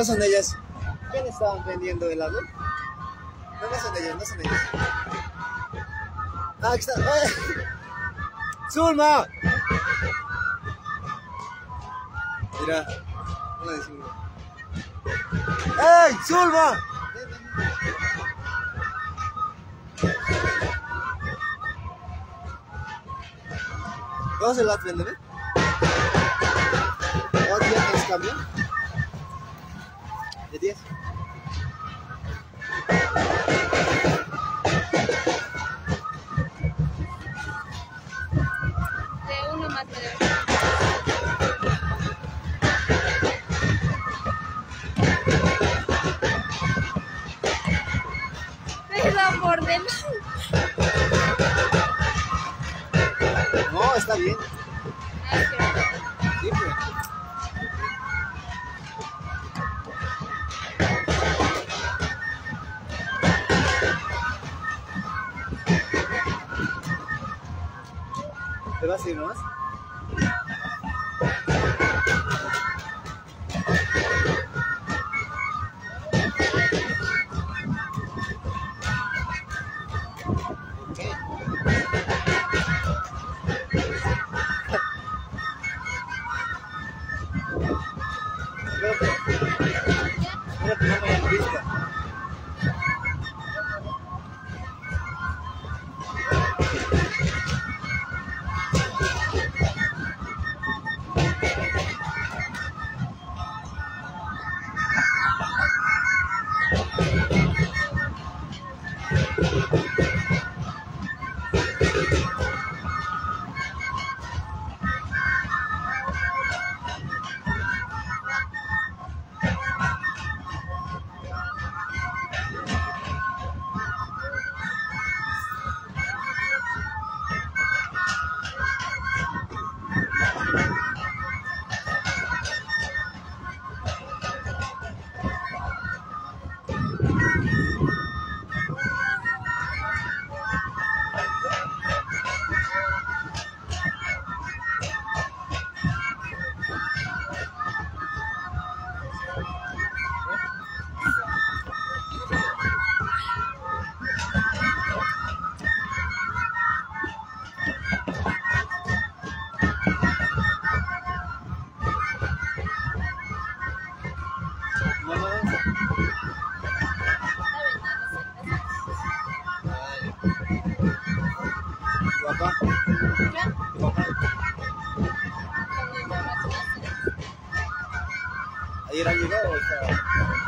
no son ellas. ¿Quién estaban vendiendo helado? No, no son ellas, no son ellas. Ah, aquí está. ¡Zulma! Mira, hola de Zulma. ¡Ey! ¡Zulma! Ven, ven, ven. ¿Cómo se las venden, eh? ¿Cuánto ya tienes cambio? ¿De 10? ¿Ayer han llegado o está?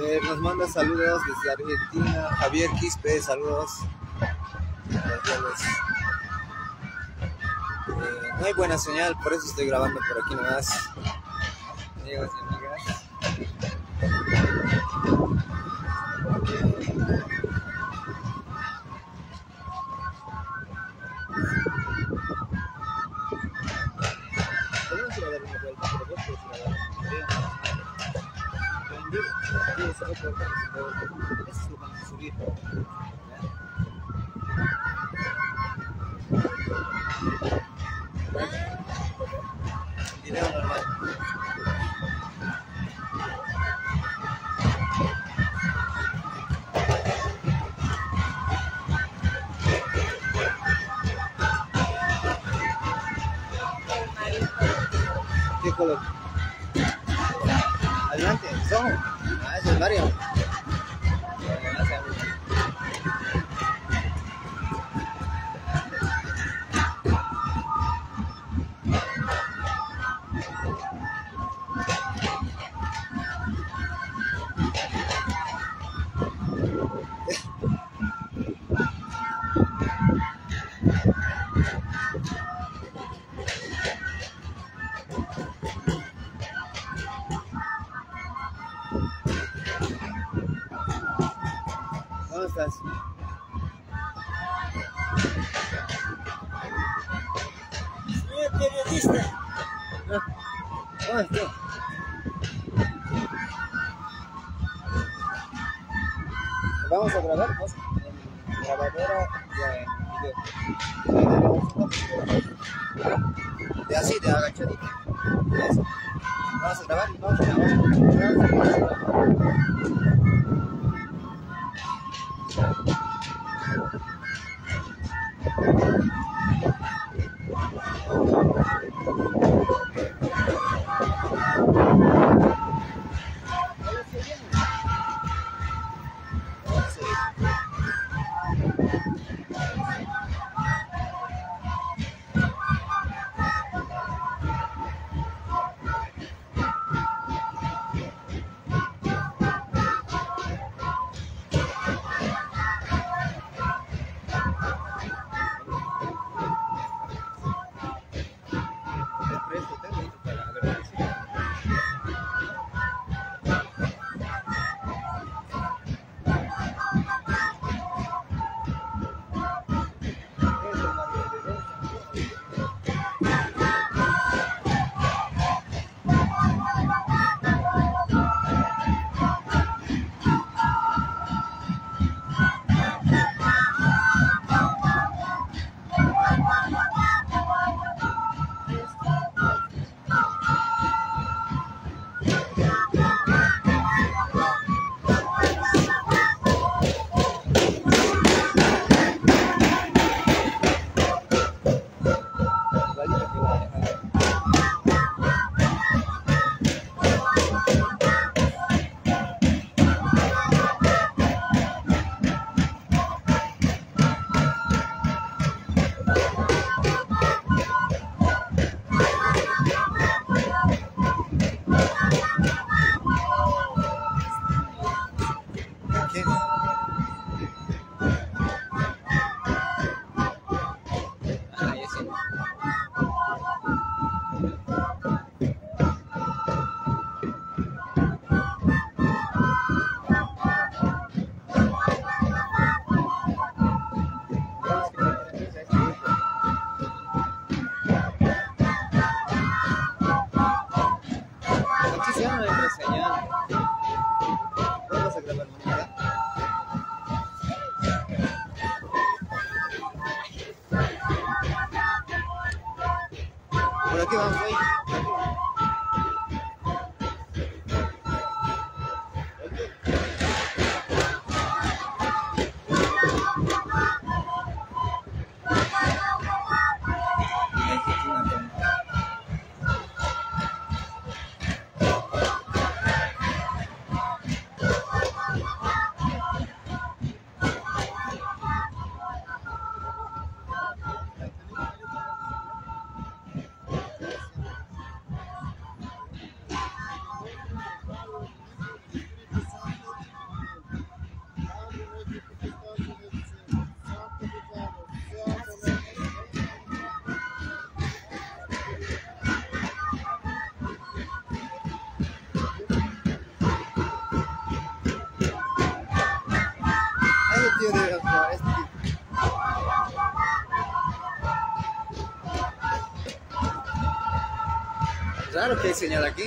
Nos manda saludos desde Argentina. Javier Quispe, saludos. Eh, no hay buena señal, por eso estoy grabando por aquí nomás. Amigos dia seekor es lubang sulit Thank you. Mario. Señor periodista, ¿Dónde estás? Vamos a grabar pues, en grabadora y en video. De así, de agachadito. Vamos a grabar y vamos a grabar. 天。Raro que hay señal aquí.